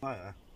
А, что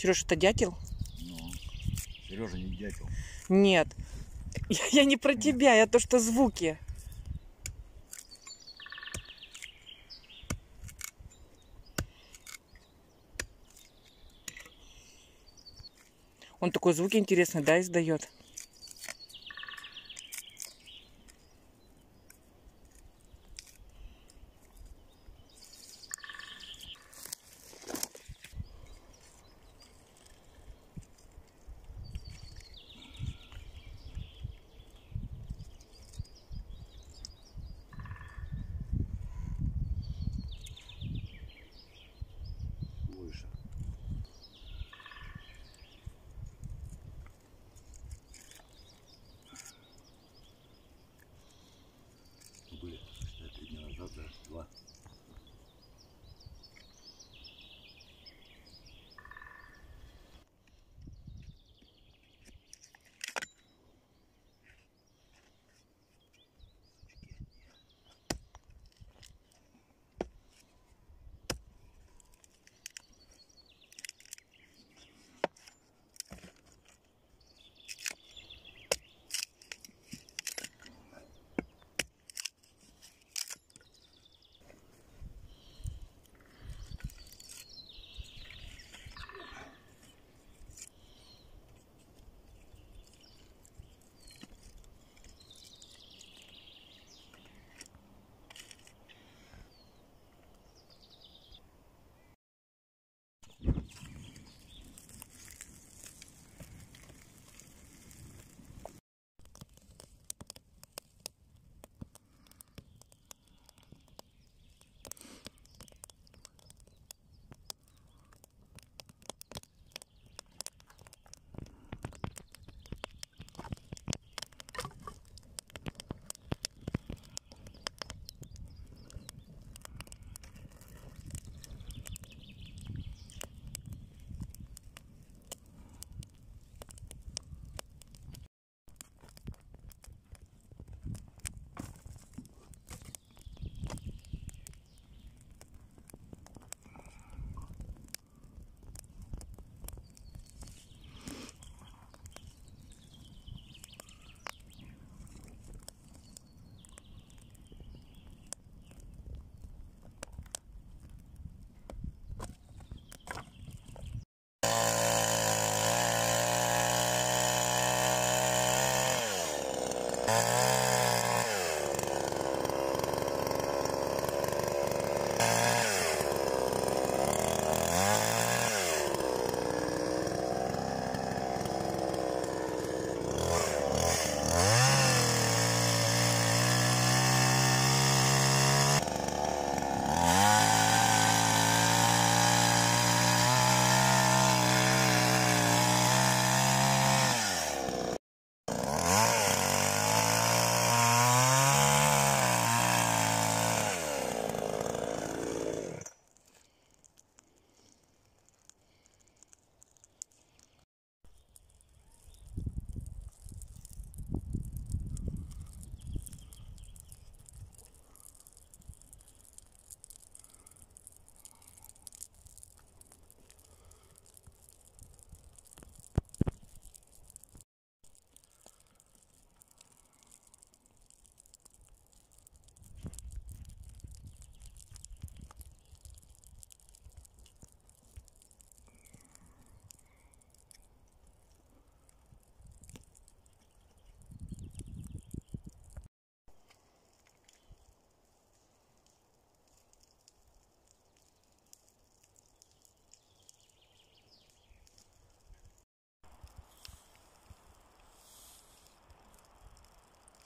Сереж, это дятел? Ну, Сережа не дятел. Нет. Я, я не про тебя, я то, что звуки. Он такой звуки интересный, да, издает?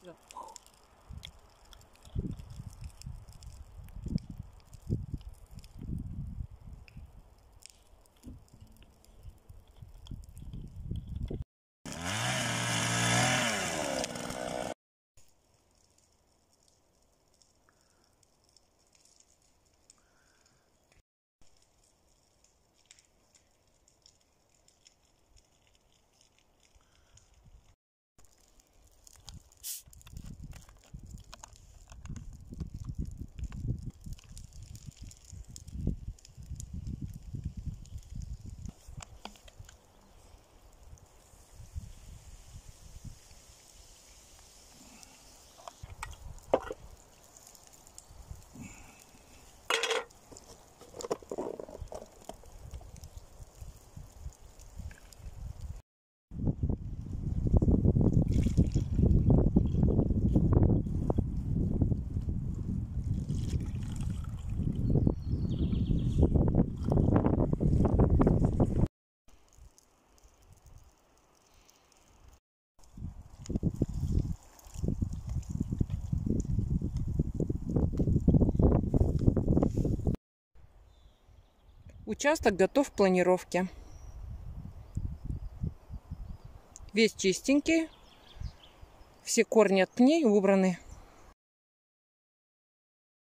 진 짜. Участок готов к планировке. Весь чистенький. Все корни от пней убраны.